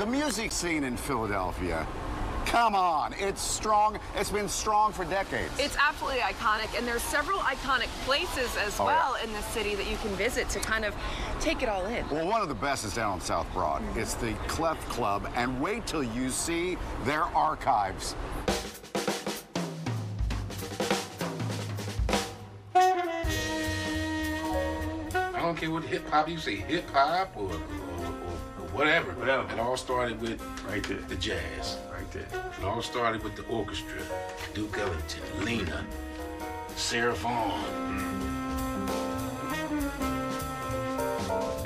The music scene in Philadelphia, come on, it's strong. It's been strong for decades. It's absolutely iconic, and there's several iconic places as Oh, well yeah. in the city that you can visit to kind of take it all in. Well, one of the best is down on South Broad. Mm-hmm. It's the Clef Club, and wait till you see their archives. I don't care what hip hop you say, hip hop or whatever. Whatever. It all started with Right there. the jazz. Right there. It all started with the orchestra. Duke Ellington, Lena, Sarah Vaughan. Mm.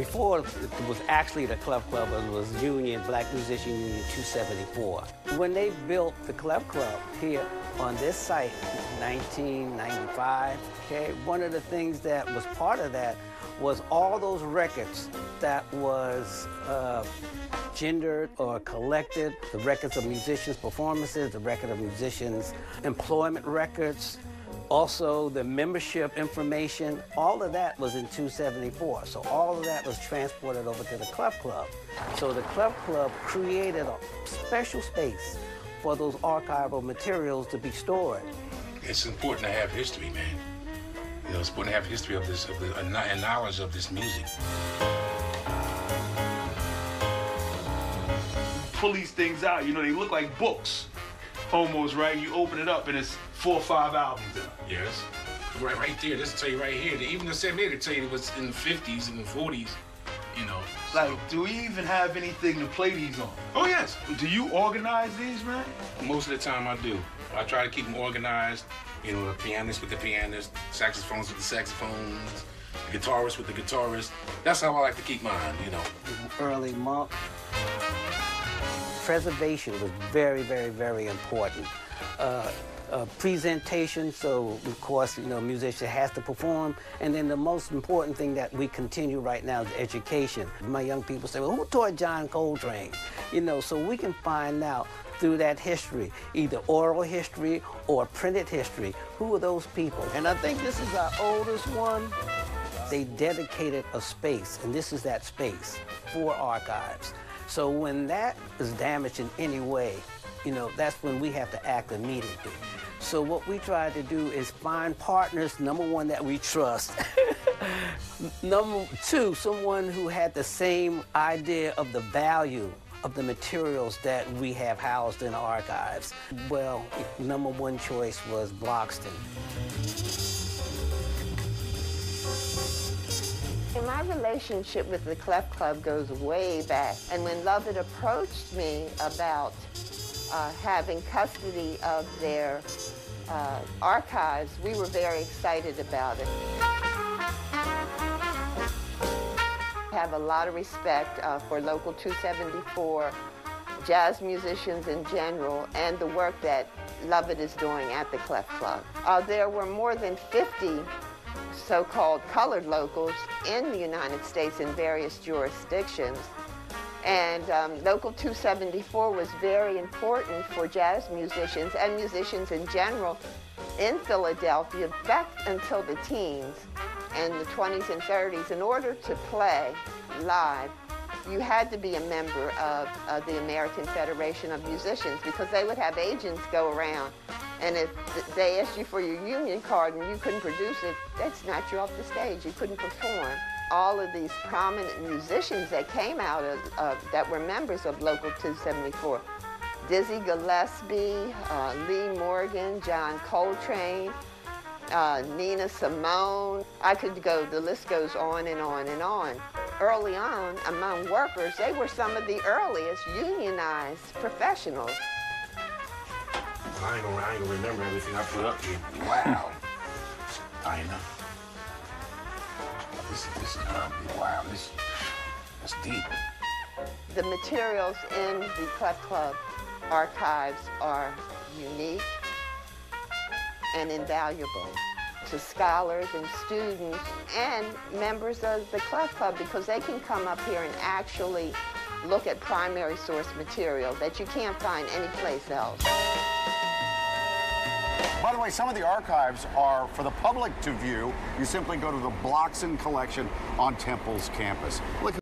Before it was actually the Clef Club, it was Union, Black Musician Union 274. When they built the Clef Club here on this site, in 1995, okay, one of the things that was part of that was all those records that was uh, gendered or collected, the records of musicians' performances, the record of musicians' employment records, also, the membership information, all of that was in 274. So all of that was transported over to the Clef Club. So the Clef Club created a special space for those archival materials to be stored. It's important to have history, man. You know, it's important to have history of this, of the, and kno- and knowledge of this music. Pull these things out. You know, they look like books, almost, right? You open it up and it's four or five albums in. Yes. Right, right there. This tell you right here. Even the same here to tell you it was in the 50s and the 40s. You know. Like, do we even have anything to play these on? Oh yes. Do you organize these, man? Most of the time I do. I try to keep them organized. You know, the pianist with the pianist, saxophones with the saxophones, the guitarist with the guitarist. That's how I like to keep mine. You know. Early monk. Preservation was very, very, very important. Uh, uh, presentation, so of course, you know, musician has to perform. And then the most important thing that we continue right now is education. My young people say, well, who taught John Coltrane? You know, so we can find out through that history, either oral history or printed history, who are those people? And I think this is our oldest one. They dedicated a space, and this is that space for archives. So when that is damaged in any way, you know, that's when we have to act immediately. So what we try to do is find partners, number one, that we trust. number two, someone who had the same idea of the value of the materials that we have housed in archives. Well, number one choice was Blockson. My relationship with the Clef Club goes way back. And when Lovett approached me about uh, having custody of their uh, archives, we were very excited about it. I have a lot of respect uh, for Local 274, jazz musicians in general, and the work that Lovett is doing at the Clef Club. Uh, there were more than 50 so-called colored locals in the United States in various jurisdictions. And um, Local 274 was very important for jazz musicians and musicians in general in Philadelphia back until the teens and the 20s and 30s. In order to play live, you had to be a member of, of the American Federation of Musicians because they would have agents go around and if they asked you for your union card and you couldn't produce it, they'd snatch you off the stage. You couldn't perform. All of these prominent musicians that came out of, that were members of Local 274, Dizzy Gillespie, uh, Lee Morgan, John Coltrane, uh, Nina Simone. I could go, the list goes on and on and on. Early on, among workers, they were some of the earliest unionized professionals. I ain't gonna, I ain't gonna remember everything I put up here. Wow. I know. This, is- this is gonna be wow. This, that's deep. The materials in the Clef Club archives are unique and invaluable to scholars and students and members of the Clef Club because they can come up here and actually look at primary source material that you can't find anyplace else. By the way, some of the archives are for the public to view. You simply go to the Blockson collection on Temple's campus. Look